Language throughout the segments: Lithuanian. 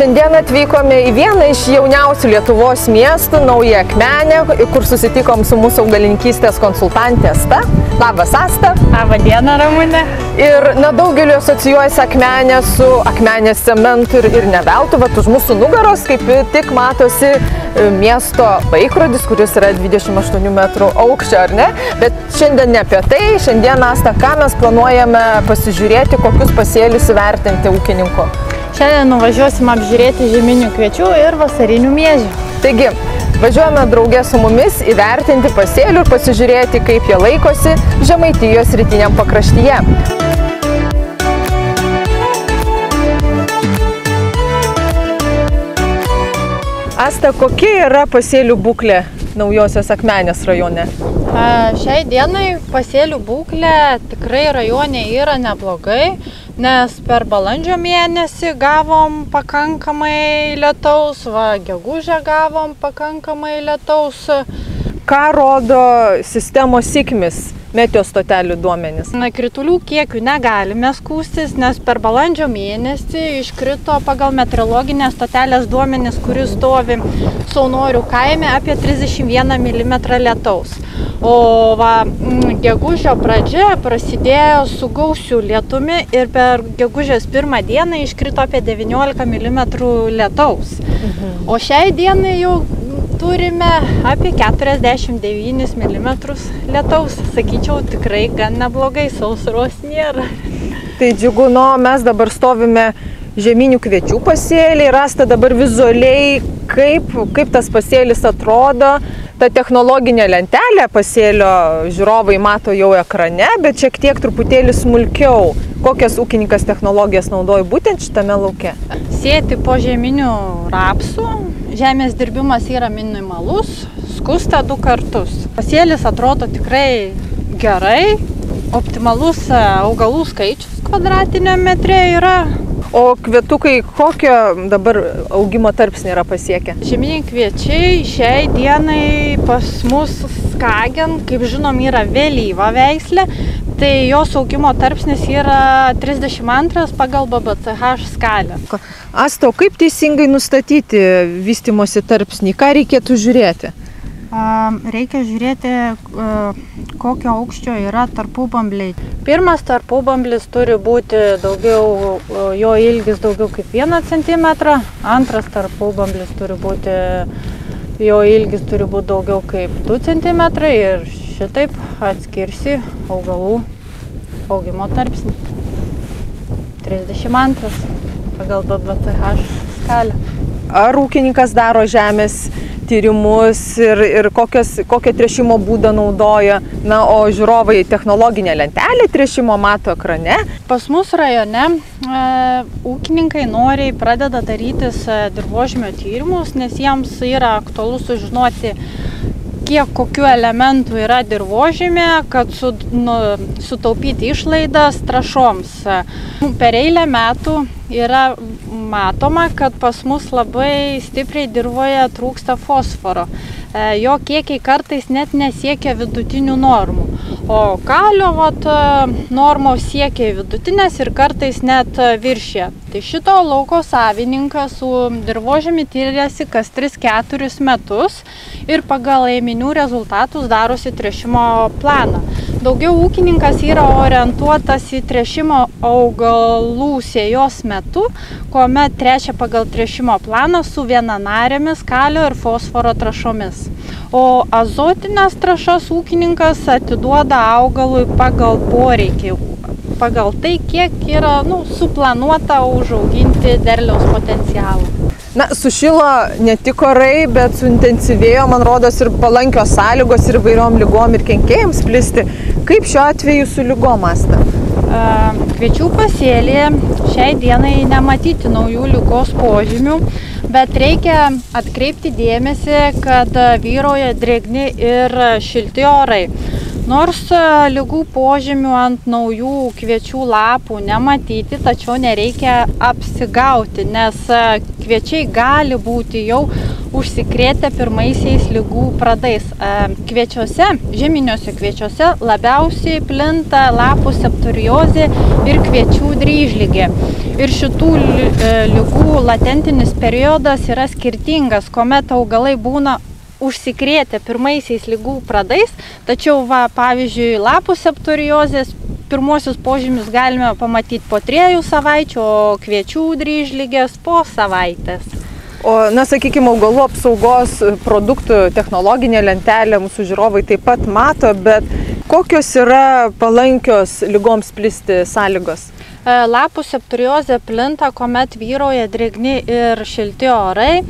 Šiandien atvykome į vieną iš jauniausių Lietuvos miestų, Naują Akmenę, kur susitikom su mūsų augalininkystės konsultantė Asta. Labas, Asta. Labą dieną, Ramūnė. Ir nedaugeliu asocijuojasi Akmenė su Akmenės cementu ir, ir neveltu, bet už mūsų nugaros kaip tik matosi e, miesto laikrodis, kuris yra 28 metrų aukščio, ar ne? Bet šiandien ne apie tai, šiandien Asta, ką mes planuojame pasižiūrėti, kokius pasėlius įvertinti ūkininko. Šiandien nuvažiuosim apžiūrėti žeminių kviečių ir vasarinių mėžių. Taigi, važiuojame draugė su mumis įvertinti pasėlių ir pasižiūrėti, kaip jie laikosi Žemaitijos rytiniam pakraštyje. Asta, kokia yra pasėlių būklė naujosios Akmenės rajone? Šiai dienai pasėlių būklė tikrai rajone yra neblogai, nes per balandžio mėnesį gavom pakankamai lietaus, va, gegužę gavom pakankamai lietaus. Ką rodo sistemos sėkmis? Meteo stotelių duomenys. Na, kritulių kiekių negalime skūstis, nes per balandžio mėnesį iškrito pagal meteorologinės stotelės duomenys, kuris stovi Saunorių kaime apie 31 mm lietaus. O va, gegužio pradžia prasidėjo su gausiu lietumi ir per gegužės pirmą dieną iškrito apie 19 mm lietaus. Mhm. O šiai dienai jau turime apie 49 mm lietaus. Sakyčiau, tikrai gan neblogai, sausros nėra. Tai džiugu, nu, mes dabar stovime žeminių kviečių pasėlį, rasta dabar vizualiai, kaip, kaip tas pasėlis atrodo. Ta technologinė lentelė pasėlio žiūrovai mato jau ekrane, bet šiek tiek truputėlį smulkiau. Kokias ūkininkas technologijas naudoja būtent šitame lauke? Sėti po žeminių rapsų, žemės dirbimas yra minimalus, skusta du kartus. Pasėlis atrodo tikrai gerai, optimalus e, augalų skaičius kvadratiniam metre yra. O kvietukai kokio dabar augimo tarpsnį yra pasiekę? Žeminiai kviečiai šiai dienai pas mus skagen, kaip žinom, yra vėlyva veislė, tai jos augimo tarpsnis yra 32 pagal BBCH skalę. Asto, kaip teisingai nustatyti vystimosi tarpsnį? Ką reikėtų žiūrėti? Reikia žiūrėti, kokio aukščio yra tarpubambliai. Pirmas tarpubamblis turi būti daugiau, jo ilgis daugiau kaip 1 cm, antras tarpubamblis turi būti, jo ilgis turi būti daugiau kaip 2 cm ir šitaip atskirsi augalų augimo tarpsnį. 32 pagal BBCH skalę. Ar ūkininkas daro žemės tyrimus ir, ir kokios, kokią trešimo būdą naudoja. Na, o žiūrovai technologinę lentelę trešimo mato ekrane. Pas mus rajone e, ūkininkai noriai pradeda darytis e, dirbožmio tyrimus, nes jiems yra aktualu sužinoti, kiek kokių elementų yra dirbožėme, kad su, nu, sutaupyti išlaidas trašoms. Per eilę metų yra matoma, kad pas mus labai stipriai dirboje trūksta fosforo. E, jo kiekiai kartais net nesiekia vidutinių normų. O kalio vat, normos siekia vidutinės ir kartais net viršė. Tai šito lauko savininkas su dirbožėmi tyrėsi kas 3-4 metus ir pagal ėminių rezultatus darosi trešimo planą. Daugiau ūkininkas yra orientuotas į trešimo augalų sėjos metu, kuomet trečia pagal trešimo planą su vienanarėmis kalio ir fosforo trašomis. O azotinės trašas ūkininkas atiduoda augalui pagal poreikį, pagal tai, kiek yra nu, suplanuota užauginti derliaus potencialą. Na, sušilo ne tik orai, bet suintensyvėjo, man rodos, ir palankios sąlygos ir vairiom lygom ir kenkėjams plisti. Kaip šiuo atveju su lygom mąsta? Kviečių pasėlėje šiai dienai nematyti naujų lygos požymių, bet reikia atkreipti dėmesį, kad vyroja drėgni ir šilti orai. Nors lygų požymių ant naujų kviečių lapų nematyti, tačiau nereikia apsigauti, nes kviečiai gali būti jau užsikrėtę pirmaisiais lygų pradais. Kviečiuose, žeminiuose kviečiuose labiausiai plinta lapų septoriozė ir kviečių dryžlygė. Ir šitų lygų latentinis periodas yra skirtingas, kuomet augalai būna užsikrėtę pirmaisiais lygų pradais, tačiau, va, pavyzdžiui, lapų septoriozės pirmosius požymius galime pamatyti po triejų savaičių, o kviečių dryžlygės po savaitės. O, na, sakykime, augalų apsaugos produktų technologinė lentelė mūsų žiūrovai taip pat mato, bet kokios yra palankios lygoms plisti sąlygos? E, lapų septoriozė plinta, kuomet vyroja drėgni ir šilti orai.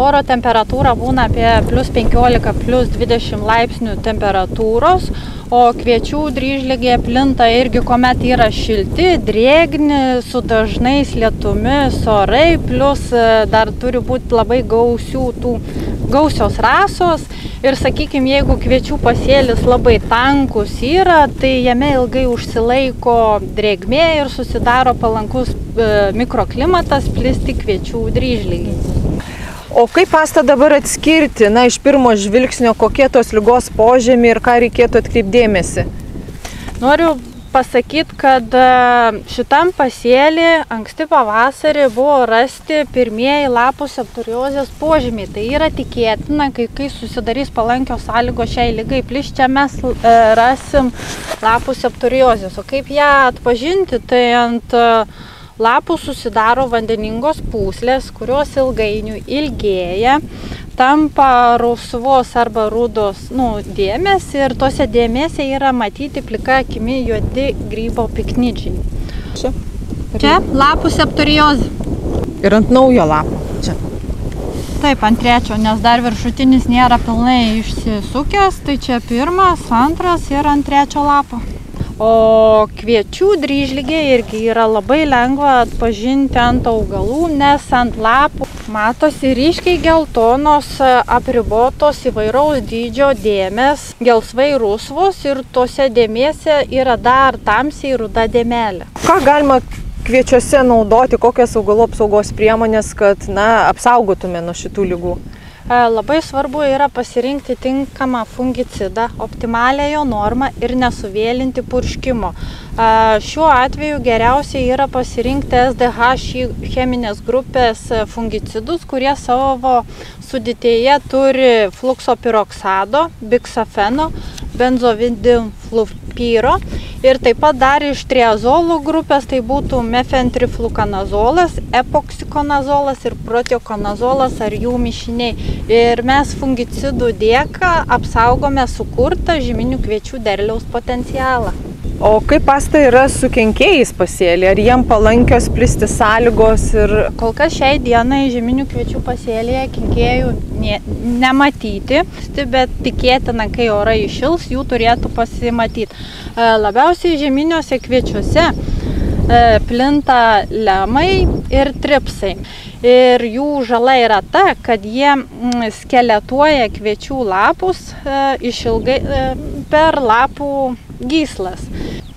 Oro temperatūra būna apie plus 15, plus 20 laipsnių temperatūros, o kviečių dryžligė plinta irgi, kuomet yra šilti, drėgni, su dažnais lietumis orai, plus e, dar turi būti labai gausių tų gausios rasos ir sakykime, jeigu kviečių pasėlis labai tankus yra, tai jame ilgai užsilaiko drėgmė ir susidaro palankus e, mikroklimatas plisti kviečių dryžlygiai. O kaip pastą dabar atskirti, na, iš pirmo žvilgsnio, kokie tos lygos požymiai ir ką reikėtų atkreipdėmėsi? Noriu pasakyti, kad e, šitam pasėlį anksti pavasarį buvo rasti pirmieji lapų septoriozės požymiai. Tai yra tikėtina, kai, kai susidarys palankios sąlygos šiai lygai pliščia, mes e, rasim lapų septoriozės. O kaip ją atpažinti, tai ant uh, lapų susidaro vandeningos pūslės, kurios ilgainiui ilgėja, tampa rausvos arba rudos nu, dėmes ir tose dėmėse yra matyti plika akimi juodi grybo piknidžiai. Čia? Čia lapų septoriozė. Ir ant naujo lapo. Čia. Taip, ant trečio, nes dar viršutinis nėra pilnai išsisukęs, tai čia pirmas, antras ir ant trečio lapo. O kviečių dryžlygė irgi yra labai lengva atpažinti ant augalų, nes ant lapų matosi ryškiai geltonos apribotos įvairaus dydžio dėmes, gelsvai rusvos ir tose dėmėse yra dar tamsiai ruda dėmelė. Ką galima kviečiuose naudoti, kokias augalų apsaugos priemonės, kad na, apsaugotume nuo šitų lygų? E, labai svarbu yra pasirinkti tinkamą fungicidą, optimalią jo normą ir nesuvėlinti purškimo. E, šiuo atveju geriausiai yra pasirinkti SDH cheminės grupės fungicidus, kurie savo sudėtėje turi fluksopiroksado, biksafeno, benzovidinflupyro ir taip pat dar iš triazolų grupės tai būtų mefentriflukanazolas, epoksikonazolas ir protiokonazolas ar jų mišiniai. Ir mes fungicidų dėka apsaugome sukurtą žyminių kviečių derliaus potencialą. O kaip pasta yra su kenkėjais pasėlį? Ar jiem palankios plisti sąlygos? Ir... Kol kas šiai dienai žeminių kviečių pasėlėje kenkėjų ne, nematyti, bet tikėtina, kai orai išils, jų turėtų pasimatyti. E, labiausiai žeminiuose kviečiuose e, plinta lemai ir tripsai. Ir jų žala yra ta, kad jie mm, skeletuoja kviečių lapus e, išilgai per lapų gyslas.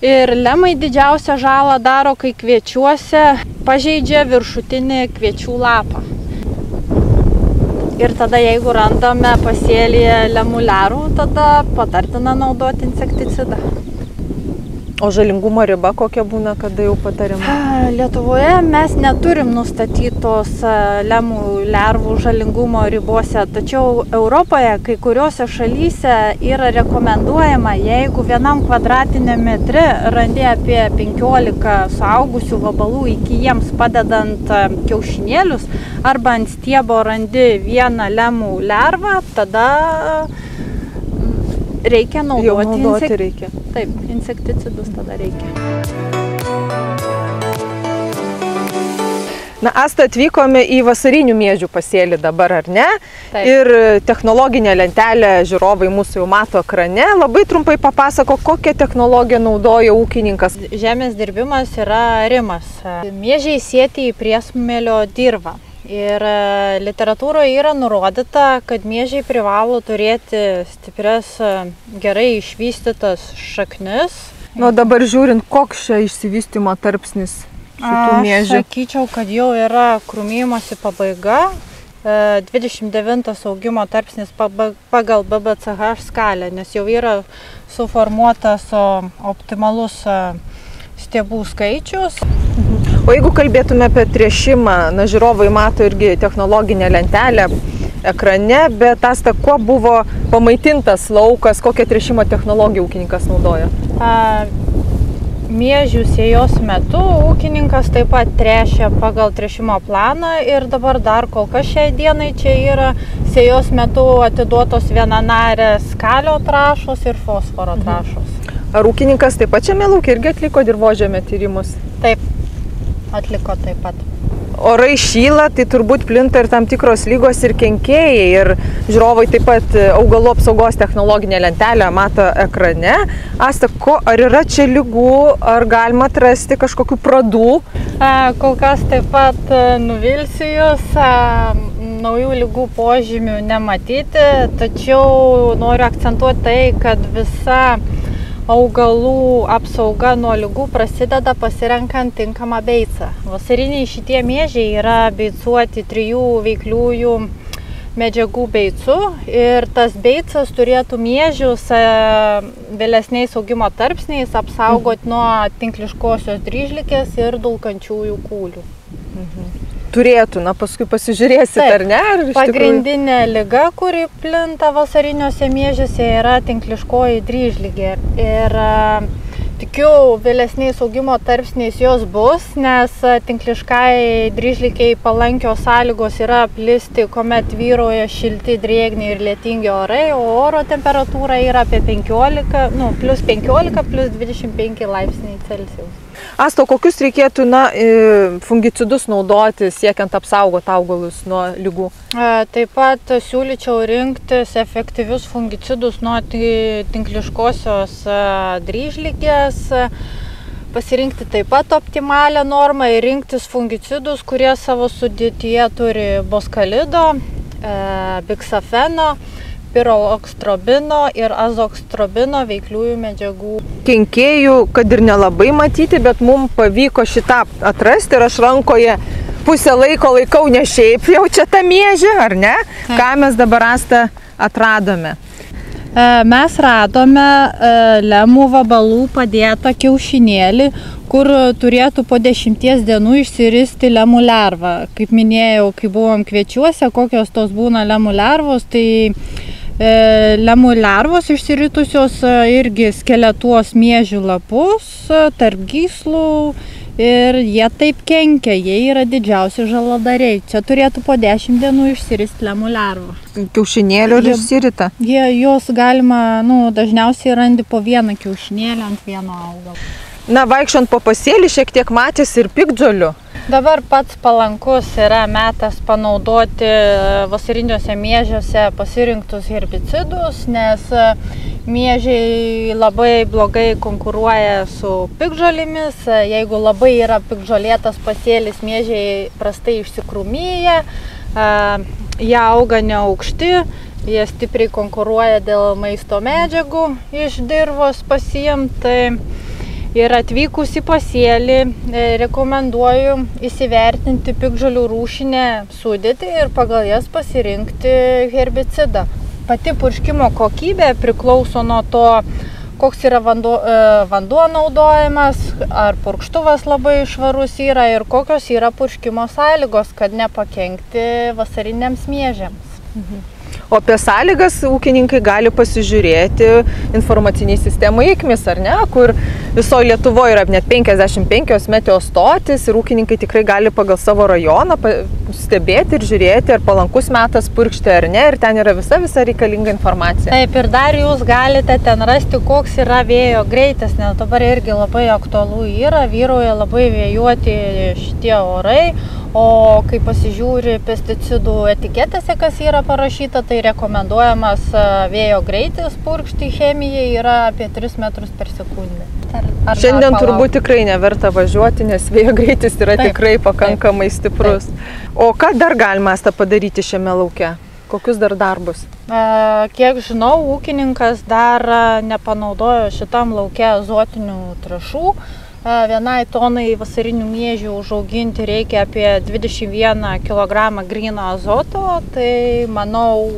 Ir lemai didžiausią žalą daro, kai kviečiuose pažeidžia viršutinį kviečių lapą. Ir tada jeigu randame pasėlyje lemuliarų, tada patartina naudoti insekticidą. O žalingumo riba kokia būna, kada jau patariama? Lietuvoje mes neturim nustatytos lemų lervų žalingumo ribose, tačiau Europoje kai kuriuose šalyse yra rekomenduojama, jeigu vienam kvadratiniam metre randi apie 15 suaugusių vabalų iki jiems padedant kiaušinėlius arba ant stiebo randi vieną lemų lervą, tada reikia naudoti, Jau naudoti insek... reikia. Taip, insekticidus tada reikia. Na, Asta, atvykome į vasarinių mėžių pasėlį dabar, ar ne? Taip. Ir technologinę lentelę žiūrovai mūsų jau mato ekrane. Labai trumpai papasako, kokią technologiją naudoja ūkininkas. Žemės dirbimas yra rimas. Mėžiai sėti į priesmėlio dirbą. Ir e, literatūroje yra nurodyta, kad miežiai privalo turėti stipres, e, gerai išvystytas šaknis. Nu, dabar žiūrint, koks čia išsivystimo tarpsnis šitų miežių. Aš sakyčiau, kad jau yra krūmymosi pabaiga 29 augimo tarpsnis pagal BBCH skalę, nes jau yra suformuotas optimalus stiebų skaičius. O jeigu kalbėtume apie trešimą, na žiūrovai mato irgi technologinę lentelę ekrane, bet tas, ta, kuo buvo pamaitintas laukas, kokią trešimo technologiją ūkininkas naudoja? A, miežių sėjos metu ūkininkas taip pat trešia pagal trešimo planą ir dabar dar kol kas šiai dienai čia yra sėjos metu atiduotos vienanarės kalio trašos ir fosforo mhm. Ar ūkininkas taip pat šiame laukia irgi atliko dirbožėmė tyrimus? Taip, atliko taip pat orai šyla, tai turbūt plinta ir tam tikros lygos ir kenkėjai. Ir žiūrovai taip pat augalų apsaugos technologinę lentelę mato ekrane. Asta, ko, ar yra čia lygų, ar galima atrasti kažkokių pradų? A, kol kas taip pat e, nuvilsiu jūs. A, naujų lygų požymių nematyti, tačiau noriu akcentuoti tai, kad visa augalų apsauga nuo lygų prasideda pasirenkant tinkamą beicą. Vasariniai šitie mėžiai yra beicuoti trijų veikliųjų medžiagų beicu ir tas beicas turėtų mėžius e, vėlesniais augimo tarpsniais apsaugoti nuo tinkliškosios dryžlikės ir dulkančiųjų kūlių. Mhm turėtų, na paskui pasižiūrėsit, Taip, ar ne? Ar pagrindinė tikrųjų... lyga, kuri plinta vasariniuose mėžiuose, yra tinkliškoji dryžlygė. Ir tikiu, vėlesniais augimo tarpsniais jos bus, nes tinkliškai dryžlygiai palankios sąlygos yra plisti, kuomet vyroja šilti, drėgni ir lietingi orai, o oro temperatūra yra apie 15, nu, plus 15, plus 25 laipsniai Celsijaus. Asto, kokius reikėtų na, fungicidus naudoti siekiant apsaugoti augalus nuo lygų? Taip pat siūlyčiau rinktis efektyvius fungicidus nuo tinkliškosios dryžlygės pasirinkti taip pat optimalią normą ir rinktis fungicidus, kurie savo sudėtyje turi boskalido, biksafeno, pirolokstrobino ir azokstrobino veikliųjų medžiagų. Kenkėjų, kad ir nelabai matyti, bet mums pavyko šitą atrasti ir aš rankoje pusę laiko laikau ne šiaip jau čia tą mėžį, ar ne? Ką mes dabar rastą atradome? E, mes radome e, lemų vabalų padėtą kiaušinėlį, kur turėtų po dešimties dienų išsiristi lemų lervą. Kaip minėjau, kai buvom kviečiuose, kokios tos būna lemų lervos, tai lemų lervos išsiritusios e, irgi skeletuos miežių lapus e, tarp gyslų ir jie taip kenkia, jie yra didžiausi žaladariai. Čia turėtų po 10 dienų išsiristi lemų lervą. Kiaušinėlio ir išsirita? Jie, jos galima, nu, dažniausiai randi po vieną kiaušinėlį ant vieno augalo. Na, vaikščiant po pasėlį šiek tiek matėsi ir pikdžiolių. Dabar pats palankus yra metas panaudoti e, vasariniuose miežiuose pasirinktus herbicidus, nes e, miežiai labai blogai konkuruoja su pikžolimis. E, jeigu labai yra pikžolėtas pasėlis, miežiai prastai išsikrūmyja, jie auga neaukšti, jie stipriai konkuruoja dėl maisto medžiagų iš dirvos pasiimti Ir atvykus į pasėlį e, rekomenduoju įsivertinti pikžolių rūšinę sudėtį ir pagal jas pasirinkti herbicidą. Pati purškimo kokybė priklauso nuo to, koks yra vanduo, e, vanduo naudojamas, ar purkštuvas labai švarus yra ir kokios yra purškimo sąlygos, kad nepakenkti vasariniams mėžiams. Mhm. O apie sąlygas ūkininkai gali pasižiūrėti informaciniai sistemai įkmis, ar ne, kur visoje Lietuvoje yra net 55 meteo stotis ir ūkininkai tikrai gali pagal savo rajoną stebėti ir žiūrėti, ar palankus metas purkšti ar ne, ir ten yra visa visa reikalinga informacija. Taip, ir dar jūs galite ten rasti, koks yra vėjo greitis, nes dabar irgi labai aktualu yra, vyroja labai vėjuoti šitie orai o kai pasižiūri pesticidų etiketėse, kas yra parašyta, tai rekomenduojamas e, vėjo greitis purkšti chemijai yra apie 3 metrus per sekundę. Ar, ar Šiandien turbūt tikrai neverta važiuoti, nes vėjo greitis yra taip, tikrai pakankamai taip, stiprus. Taip. O ką dar galima tą padaryti šiame lauke? Kokius dar darbus? Kiek žinau, ūkininkas dar nepanaudojo šitam laukia azotinių trašų vienai tonai vasarinių miežių užauginti reikia apie 21 kg grino azoto, tai manau,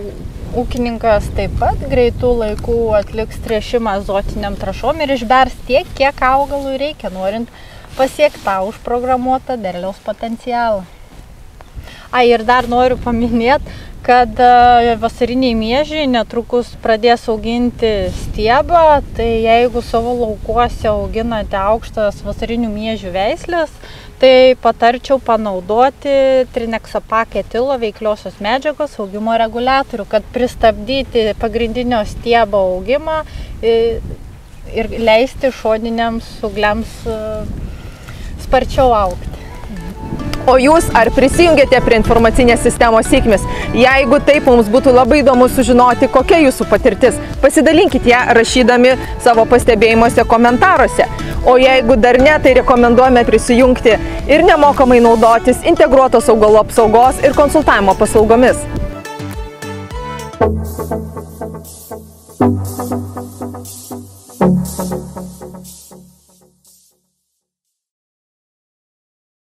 ūkininkas taip pat greitų laikų atliks trešimą azotiniam trašom ir išbers tiek, kiek augalui reikia, norint pasiekti tą užprogramuotą derliaus potencialą. A, ir dar noriu paminėti, kad e, vasariniai miežiai netrukus pradės auginti stiebą, tai jeigu savo laukuose auginate aukštas vasarinių miežių veislės, tai patarčiau panaudoti trineksopaketilo veikliosios medžiagos augimo reguliatorių, kad pristabdyti pagrindinio stiebo augimą ir leisti šoniniams sugliams e, sparčiau aukti. O jūs ar prisijungėte prie informacinės sistemos sėkmės? Jeigu taip, mums būtų labai įdomu sužinoti, kokia jūsų patirtis. Pasidalinkite ją rašydami savo pastebėjimuose komentaruose. O jeigu dar ne, tai rekomenduojame prisijungti ir nemokamai naudotis integruotos augalų apsaugos ir konsultavimo paslaugomis. Thank you.